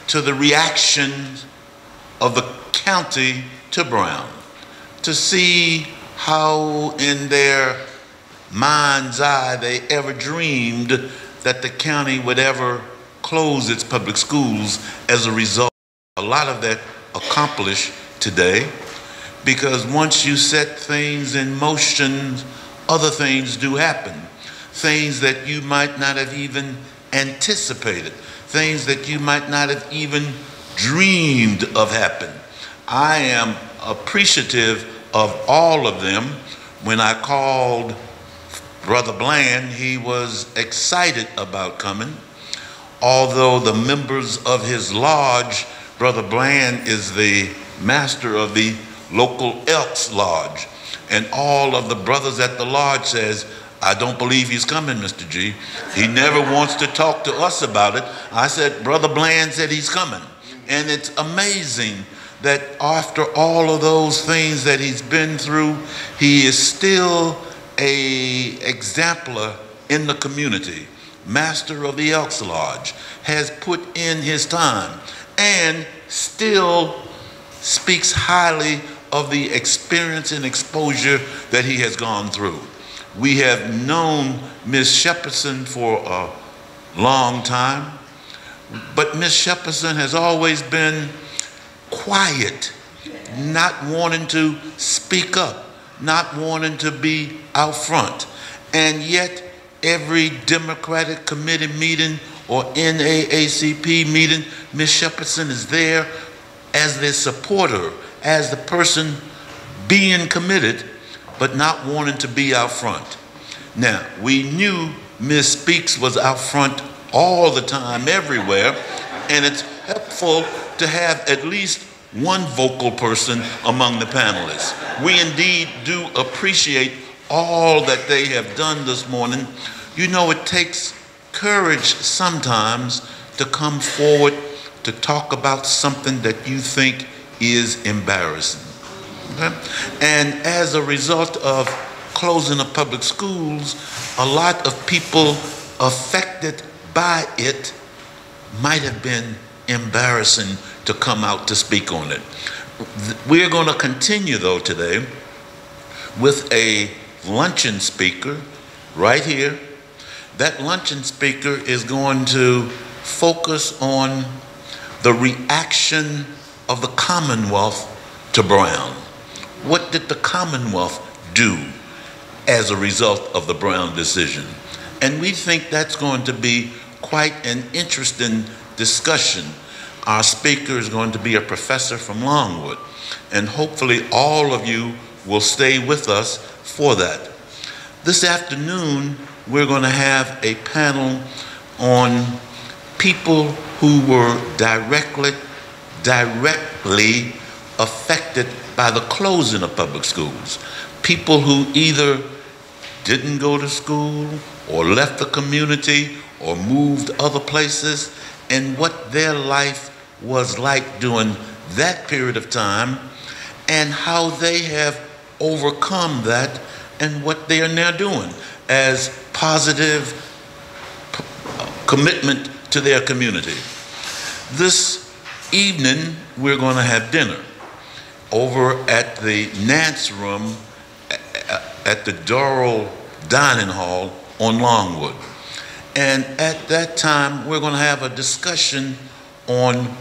to the reactions of the county to Brown, to see how in their mind's eye they ever dreamed that the county would ever close its public schools as a result. A lot of that accomplished today because once you set things in motion, other things do happen. Things that you might not have even anticipated, things that you might not have even dreamed of happen. I am appreciative of all of them. When I called Brother Bland, he was excited about coming. Although the members of his lodge, Brother Bland is the master of the local Elks Lodge. And all of the brothers at the lodge says, I don't believe he's coming, Mr. G. He never wants to talk to us about it. I said, Brother Bland said he's coming. And it's amazing that after all of those things that he's been through, he is still a exemplar in the community. Master of the Elks Lodge has put in his time and still speaks highly of the experience and exposure that he has gone through. We have known Miss Shepperson for a long time, but Miss Shepperson has always been quiet, not wanting to speak up, not wanting to be out front. And yet, every Democratic committee meeting or NAACP meeting, Ms. Shepperson is there as their supporter, as the person being committed, but not wanting to be out front. Now, we knew Ms. Speaks was out front all the time, everywhere, and it's helpful to have at least one vocal person among the panelists. We indeed do appreciate all that they have done this morning. You know, it takes courage sometimes to come forward to talk about something that you think is embarrassing. Okay? And as a result of closing of public schools, a lot of people affected by it might have been embarrassing to come out to speak on it. We're going to continue, though, today with a luncheon speaker right here. That luncheon speaker is going to focus on the reaction of the Commonwealth to Brown. What did the Commonwealth do as a result of the Brown decision? And we think that's going to be quite an interesting discussion. Our speaker is going to be a professor from Longwood, and hopefully all of you will stay with us for that. This afternoon, we're going to have a panel on people who were directly, directly affected by the closing of public schools. People who either didn't go to school or left the community or moved other places and what their life was like during that period of time and how they have overcome that and what they are now doing as positive commitment to their community. This evening, we're going to have dinner over at the Nance Room at the Dorrill Dining Hall on Longwood. And at that time, we're going to have a discussion on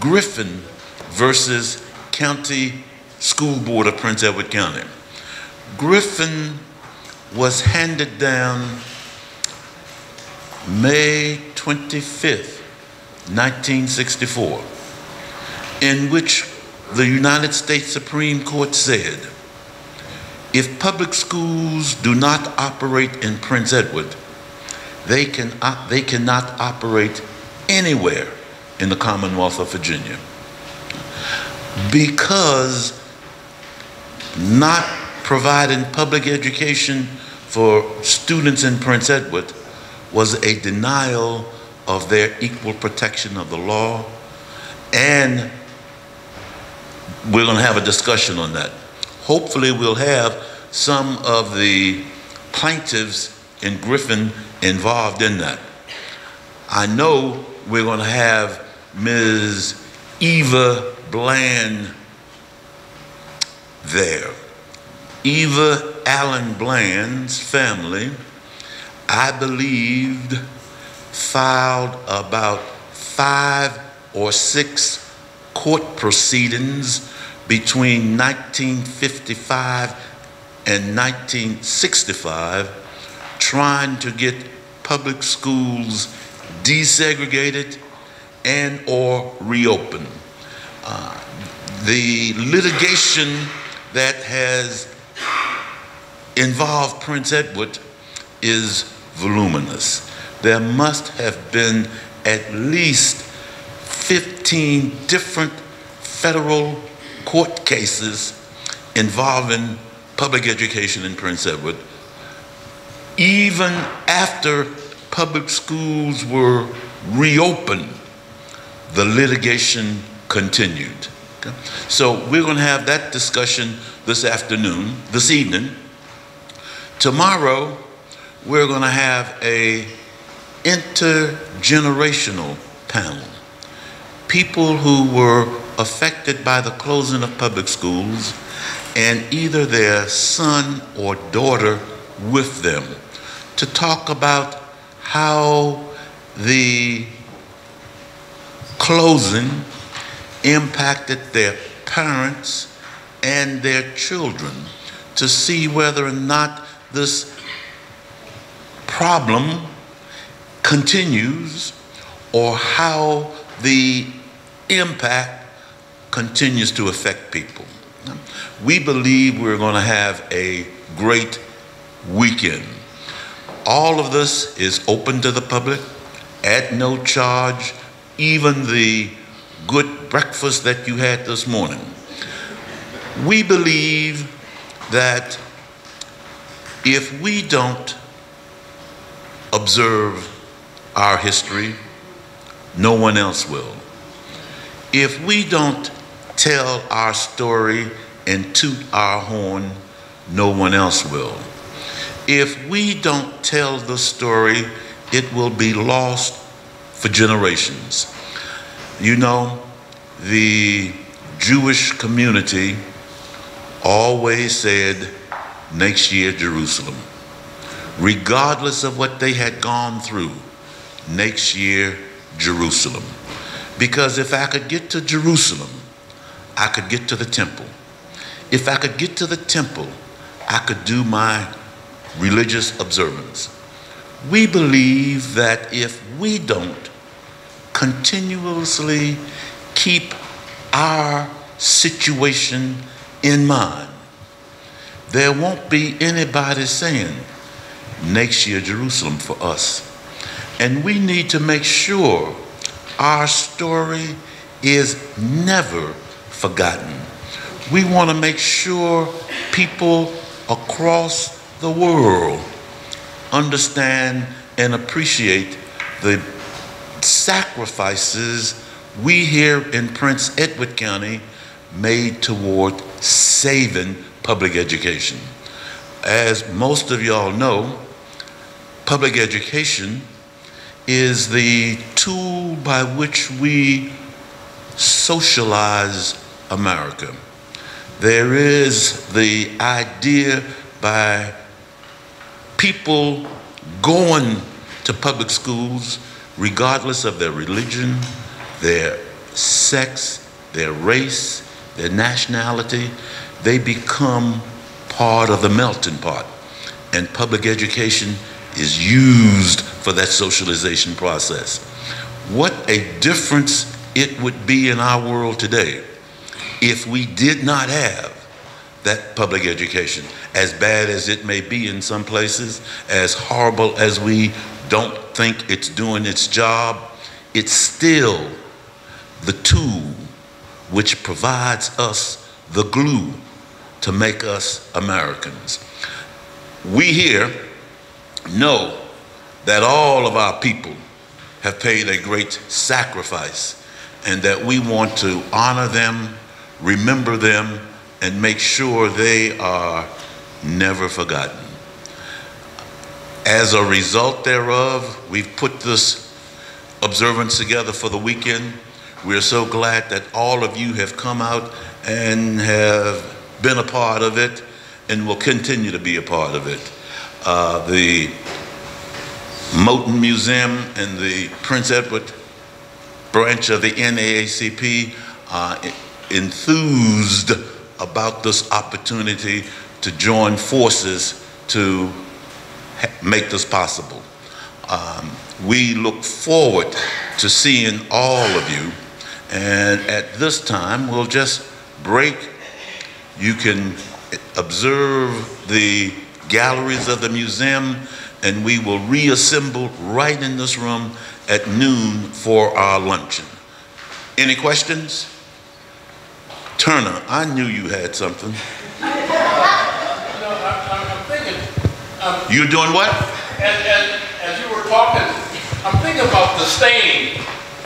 Griffin versus County School Board of Prince Edward County. Griffin was handed down May 25th, 1964, in which the United States Supreme Court said, if public schools do not operate in Prince Edward, they, can, op- they cannot operate anywhere in the Commonwealth of Virginia. Because not providing public education for students in Prince Edward was a denial of their equal protection of the law. And we're going to have a discussion on that. Hopefully, we'll have some of the plaintiffs in Griffin involved in that. I know we're going to have Ms. Eva Bland there. Eva Allen Bland's family, I believed, filed about five or six court proceedings between 1955 and 1965 trying to get public schools desegregated and or reopened. Uh, the litigation that has involved Prince Edward is voluminous. There must have been at least 15 different federal court cases involving public education in Prince Edward, even after public schools were reopened, the litigation continued. So we're going to have that discussion this afternoon, this evening. Tomorrow, we're going to have a intergenerational panel. People who were affected by the closing of public schools and either their son or daughter with them to talk about how the closing impacted their parents and their children to see whether or not this problem continues or how the impact continues to affect people. We believe we're going to have a great weekend. All of this is open to the public at no charge, even the good breakfast that you had this morning. We believe that if we don't observe our history, no one else will. If we don't tell our story and toot our horn, no one else will. If we don't tell the story, it will be lost for generations. You know, the Jewish community always said, next year, Jerusalem. Regardless of what they had gone through, next year, Jerusalem. Because if I could get to Jerusalem, I could get to the temple. If I could get to the temple, I could do my religious observance. We believe that if we don't continuously keep our situation in mind, there won't be anybody saying, next year Jerusalem for us. And we need to make sure our story is never forgotten. We want to make sure people across the world understand and appreciate the sacrifices we here in Prince Edward County made toward saving public education. As most of y'all know, public education is the tool by which we socialize America. There is the idea by people going to public schools, regardless of their religion, their sex, their race, their nationality, they become part of the melting pot. And public education is used for that socialization process. What a difference it would be in our world today if we did not have that public education. As bad as it may be in some places, as horrible as we don't think it's doing its job, it's still the tool which provides us the glue to make us Americans. We here know that all of our people have paid a great sacrifice and that we want to honor them, remember them, and make sure they are never forgotten. As a result thereof, we've put this observance together for the weekend. We're so glad that all of you have come out and have been a part of it and will continue to be a part of it. Uh, the Moton Museum and the Prince Edward branch of the NAACP are enthused about this opportunity to join forces to make this possible. Um, we look forward to seeing all of you, and at this time, we'll just break. You can observe the galleries of the museum, and we will reassemble right in this room at noon for our luncheon. Any questions? Turner, I knew you had something. You're doing what? As, as, as you were talking, I'm thinking about the stain,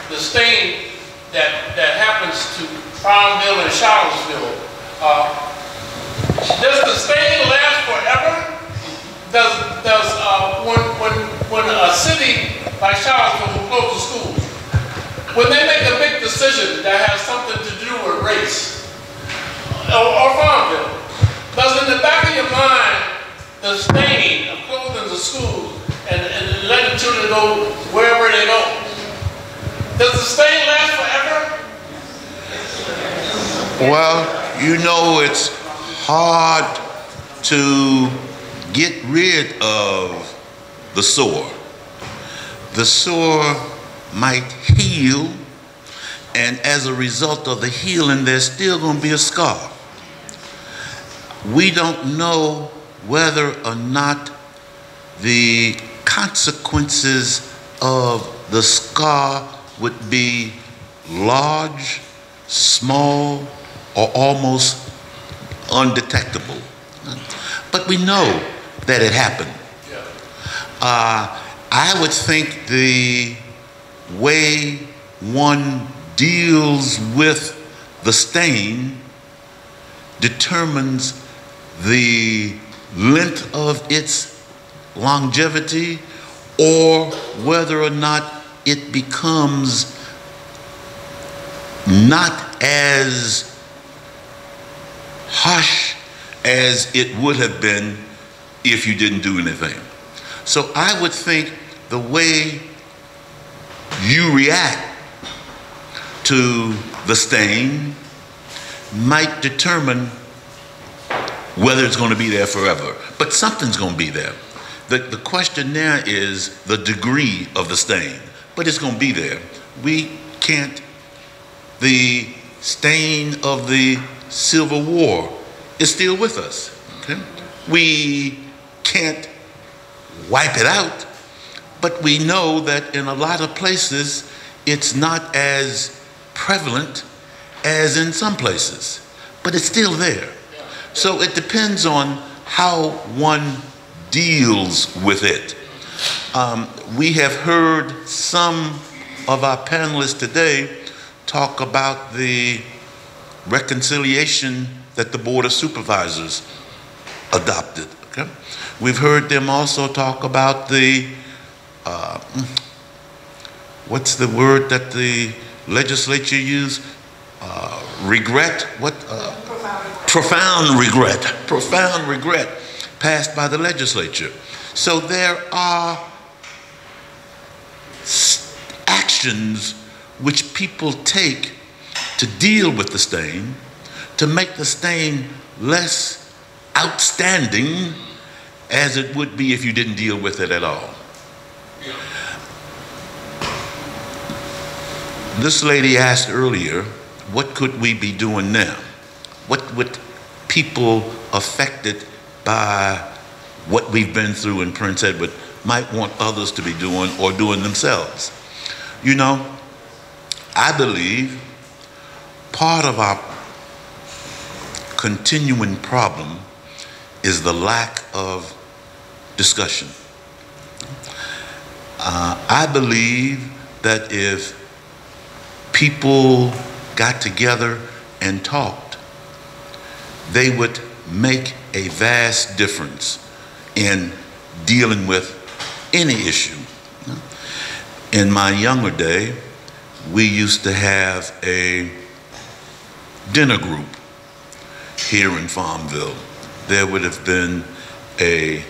the stain that, that happens to Farmville and Charlottesville. Uh, does the stain last forever? Does, does uh, when, when, when a city like Charlottesville will close the schools, when they make a big decision that has something to do with race or, or Farmville, does in the back of your mind the stain of clothing the schools and, and letting children go wherever they go. Does the stain last forever? Well, you know it's hard to get rid of the sore. The sore might heal, and as a result of the healing, there's still going to be a scar. We don't know whether or not the consequences of the scar would be large, small, or almost undetectable. But we know that it happened. Uh, I would think the way one deals with the stain determines the length of its longevity or whether or not it becomes not as harsh as it would have been if you didn't do anything. So I would think the way you react to the stain might determine whether it's going to be there forever. But something's going to be there. The, the question there is the degree of the stain, but it's going to be there. We can't, the stain of the Civil War is still with us. Okay? We can't wipe it out, but we know that in a lot of places it's not as prevalent as in some places, but it's still there. So it depends on how one deals with it. Um, we have heard some of our panelists today talk about the reconciliation that the Board of Supervisors adopted. Okay? We've heard them also talk about the, uh, what's the word that the legislature used? Uh, regret? What? Uh, profound regret. Profound regret passed by the legislature. So there are actions which people take to deal with the stain, to make the stain less outstanding as it would be if you didn't deal with it at all. This lady asked earlier, what could we be doing now? What would people affected by what we've been through in Prince Edward might want others to be doing or doing themselves? You know, I believe part of our continuing problem is the lack of discussion. Uh, I believe that if people got together and talked, they would make a vast difference in dealing with any issue. In my younger day, we used to have a dinner group here in Farmville. There would have been a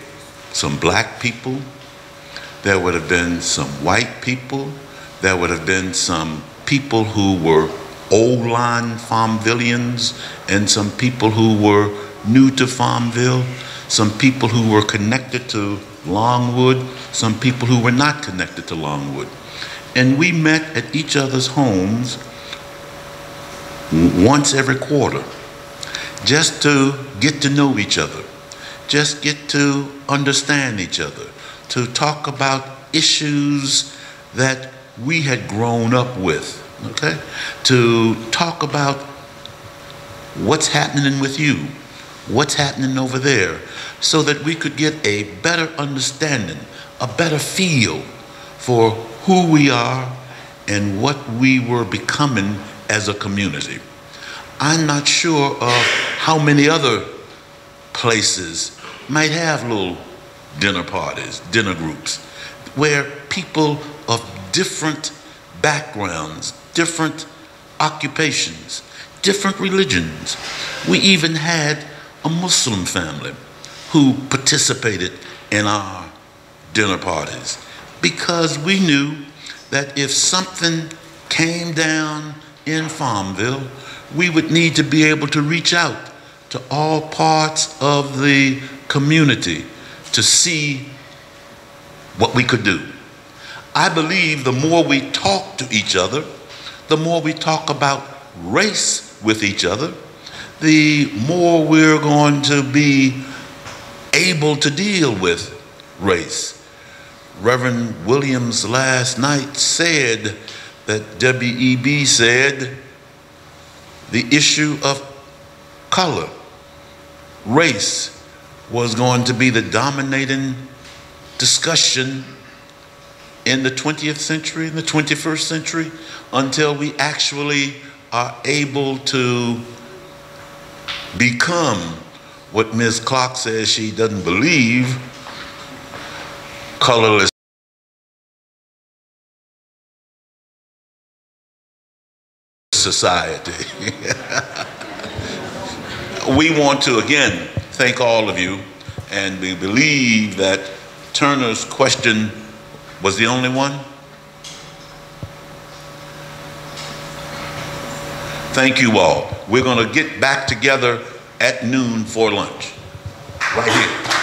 some black people, there would have been some white people, there would have been some people who were old line Farmvillians and some people who were new to Farmville, some people who were connected to Longwood, some people who were not connected to Longwood. And we met at each other's homes once every quarter just to get to know each other, just get to understand each other, to talk about issues that we had grown up with, okay? To talk about what's happening with you, what's happening over there, so that we could get a better understanding, a better feel for who we are and what we were becoming as a community. I'm not sure of how many other places might have little dinner parties, dinner groups, where people of different backgrounds, different occupations, different religions. We even had a Muslim family who participated in our dinner parties because we knew that if something came down in Farmville, we would need to be able to reach out to all parts of the community to see what we could do. I believe the more we talk to each other, the more we talk about race with each other, the more we're going to be able to deal with race. Reverend Williams last night said that W.E.B. said the issue of color, race, was going to be the dominating discussion in the 20th century, in the 21st century, until we actually are able to become what Ms. Clark says she doesn't believe colorless. Society. we want to again thank all of you and we believe that Turner's question was the only one. Thank you all. We're going to get back together at noon for lunch. Right here.